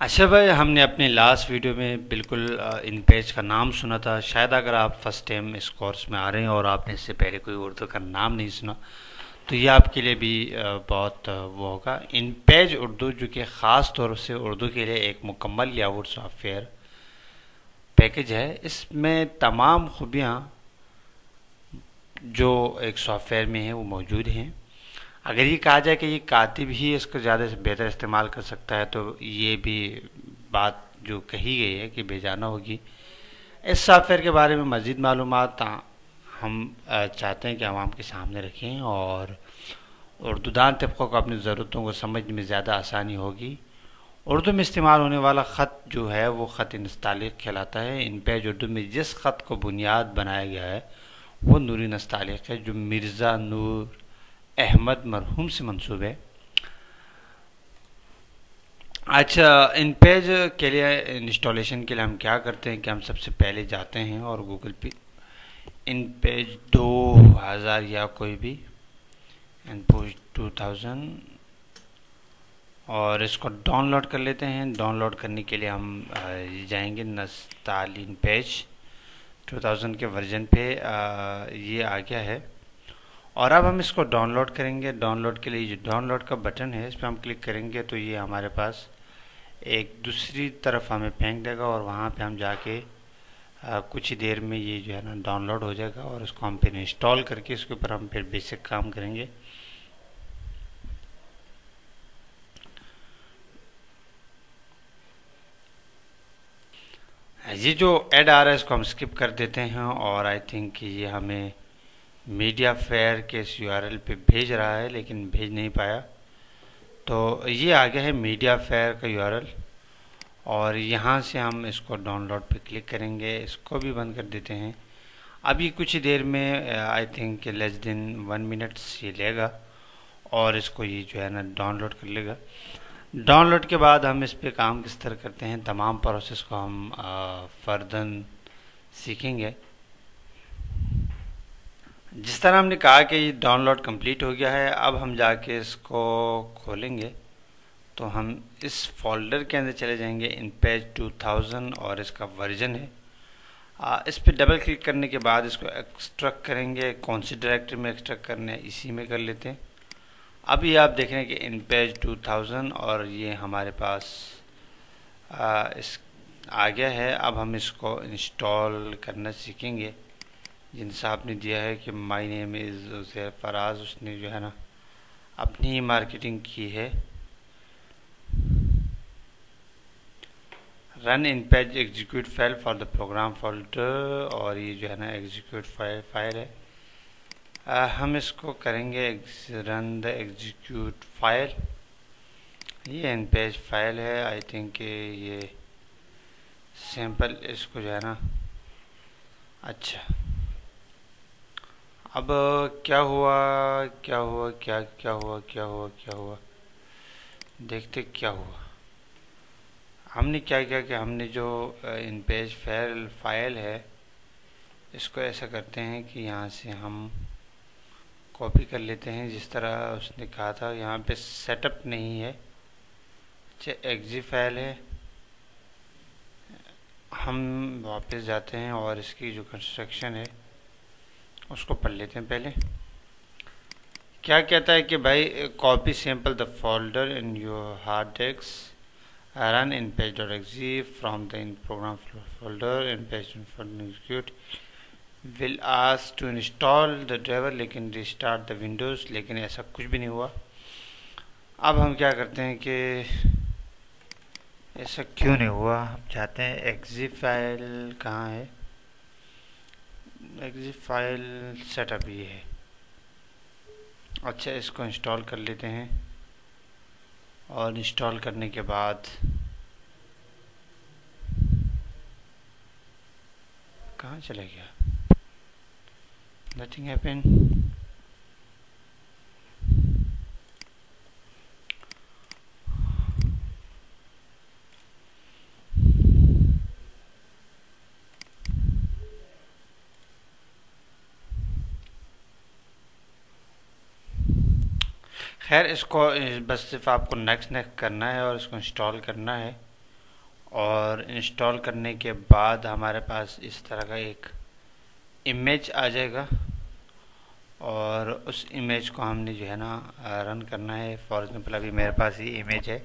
अच्छा भाई, हमने अपने लास्ट वीडियो में बिल्कुल इन पेज का नाम सुना था। शायद अगर आप फ़र्स्ट टाइम इस कोर्स में आ रहे हैं और आपने इससे पहले कोई उर्दू का नाम नहीं सुना तो ये आपके लिए भी बहुत वो होगा। इन पेज उर्दू, जो कि ख़ास तौर से उर्दू के लिए एक मुकम्मल यावुड सॉफ्टवेयर पैकेज है, इसमें तमाम खूबियाँ जो एक सॉफ्टवेयर में है, वो मौजूद हैं। अगर ये कहा जाए कि ये कातिब ही इसको ज़्यादा से बेहतर इस्तेमाल कर सकता है तो ये भी बात जो कही गई है कि बेजाना होगी। इस सॉफ्टवेयर के बारे में मज़ीद मालूम हम चाहते हैं कि आवाम के सामने रखें और उर्दूदान तबक़ों को अपनी ज़रूरतों को समझने में ज़्यादा आसानी होगी। उर्दू में इस्तेमाल होने वाला ख़त जो है, वो ख़त नस्तालिक कहलाता है। इन पेज उर्दू में जिस ख़त को बुनियाद बनाया गया है, वो नूरी नस्तालिक है, जो मिर्ज़ा नूर अहमद मरहूम से मंसूब है। अच्छा इन पेज के लिए इंस्टॉलेशन के लिए हम क्या करते हैं कि हम सबसे पहले जाते हैं और गूगल पे इन पेज दो हज़ार या कोई भी इन पेज टू थाउज़ेंड और इसको डाउनलोड कर लेते हैं। डाउनलोड करने के लिए हम जाएँगे नस्तालिन पेज 2000 के वर्जन पे। आ, ये आ गया है। और अब हम इसको डाउनलोड करेंगे। डाउनलोड के लिए जो डाउनलोड का बटन है इस पर हम क्लिक करेंगे तो ये हमारे पास एक दूसरी तरफ़ हमें फेंक देगा और वहाँ पे हम जाके आ, कुछ ही देर में ये जो है ना डाउनलोड हो जाएगा और इसको हम फिर इंस्टॉल करके इसके ऊपर हम फिर बेसिक काम करेंगे। ये जो एड आ रहा है इसको हम स्किप कर देते हैं और आई थिंक ये हमें मीडिया फेयर के इस यू पे भेज रहा है, लेकिन भेज नहीं पाया। तो ये आ गया है मीडिया फेयर का यूआरएल और यहाँ से हम इसको डाउनलोड पे क्लिक करेंगे। इसको भी बंद कर देते हैं। अभी कुछ ही देर में I think less than one minutes ये लेगा, और इसको ये जो है ना डाउनलोड कर लेगा। डाउनलोड के बाद हम इस पर काम किस तरह करते हैं, तमाम प्रोसेस को हम फर्दन सीखेंगे। जिस तरह हमने कहा कि डाउनलोड कंप्लीट हो गया है अब हम जाके इसको खोलेंगे तो हम इस फोल्डर के अंदर चले जाएँगे इन पेज 2000 और इसका वर्जन है। आ, इस पर डबल क्लिक करने के बाद इसको एक्सट्रैक्ट करेंगे कौन सी डायरेक्टरी में एक्सट्रैक्ट करने है इसी में कर लेते हैं। अभी आप देख रहे हैं कि इन पेज 2000 और ये हमारे पास आ, इस आ गया है। अब हम इसको इंस्टॉल करना सीखेंगे। साहब ने दिया है कि माई नेम इज़ उसे फराज उसने जो है ना अपनी ही मार्केटिंग की है। Run InPage execute file for the program folder और ये जो है ना एग्जीक्यूट फ़ाइल फ़ाइल है। आ, हम इसको करेंगे रन द एग्जीक्यूट फ़ाइल ये इन पेज फ़ाइल है। आई थिंक ये सैंपल इसको जो है ना अच्छा। अब क्या हुआ क्या हुआ, क्या क्या हुआ क्या हुआ क्या हुआ? देखते क्या हुआ। हमने क्या किया कि हमने जो इन पेज फ़ाइल फ़ाइल है, इसको ऐसा करते हैं कि यहाँ से हम कॉपी कर लेते हैं। जिस तरह उसने कहा था, यहाँ पे सेटअप नहीं है अच्छा एग्जी फ़ाइल है। हम वापस जाते हैं और इसकी जो कंस्ट्रक्शन है उसको पढ़ लेते हैं पहले। क्या कहता है कि भाई copy sample the folder in your hard disk run InPage dot exe from the in program folder InPage execute will ask to install the driver लेकिन रिस्टार्ट द विंडोज़ लेकिन ऐसा कुछ भी नहीं हुआ। अब हम क्या करते हैं कि ऐसा क्यों नहीं हुआ? हम चाहते हैं एक्जी फ़ाइल कहाँ है? एग्जिट फ़ाइल सेटअप ये है। अच्छा इसको इंस्टॉल कर लेते हैं। और इंस्टॉल करने के बाद कहाँ चला गया? नथिंग हैपन खैर, इसको बस सिर्फ़ आपको नेक्स्ट नेक्स्ट करना है और इसको इंस्टॉल करना है। और इंस्टॉल करने के बाद हमारे पास इस तरह का एक इमेज आ जाएगा। और उस इमेज को हमने जो है ना रन करना है। फॉर एग्ज़ाम्पल अभी मेरे पास ये इमेज है।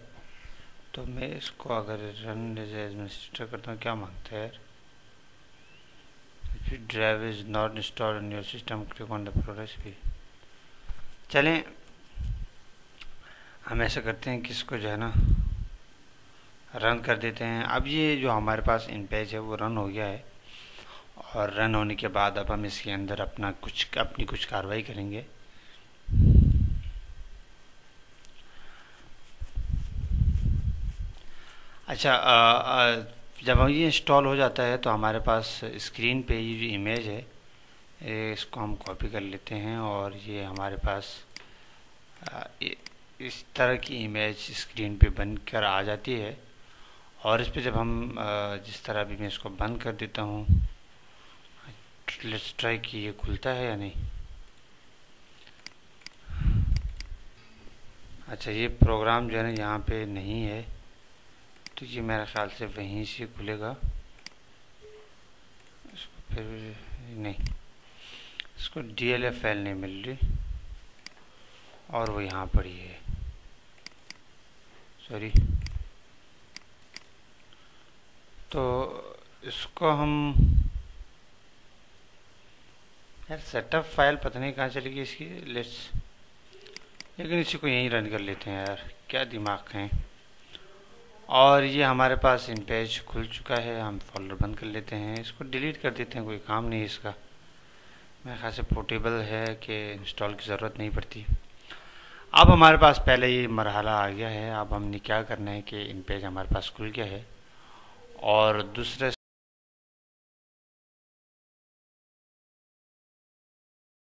तो मैं इसको अगर रन एडमिनिस्ट्रेटर करता हूँ, क्या माँगता है drive is not install in your system click on the progress भी चलें हम ऐसा करते हैं कि इसको जो है ना रन कर देते हैं। अब ये जो हमारे पास इन पेज है वो रन हो गया है। और रन होने के बाद अब हम इसके अंदर अपना कुछ अपनी कुछ कार्रवाई करेंगे। अच्छा आ, आ, जब हम ये इंस्टॉल हो जाता है तो हमारे पास स्क्रीन पे ये जो इमेज है इसको हम कॉपी कर लेते हैं। और ये हमारे पास आ, इस तरह की इमेज स्क्रीन पे बन कर आ जाती है। और इस पर जब हम जिस तरह भी मैं इसको बंद कर देता हूँ लेट्स ट्राई कि ये खुलता है या नहीं। अच्छा ये प्रोग्राम जो है ना, यहाँ पे नहीं है तो ये मेरे ख्याल से वहीं से खुलेगा। इसको फिर नहीं। इसको डी एल एफ़ एल नहीं मिल रही, और वो यहाँ पर ही है। सॉरी तो इसको हम यार सेटअप फ़ाइल पता नहीं कहाँ चलेगी इसकी। लेट्स लेकिन इसी को यहीं रन कर लेते हैं यार। क्या दिमाग है। और ये हमारे पास इन पेज खुल चुका है। हम फोल्डर बंद कर लेते हैं। इसको डिलीट कर देते हैं। कोई काम नहीं इसका। मेरे ख्याल से पोर्टेबल है कि इंस्टॉल की ज़रूरत नहीं पड़ती। अब हमारे पास पहले ये मरहला आ गया है, अब हमने क्या करना है कि इन पेज हमारे पास खुल गया है और दूसरे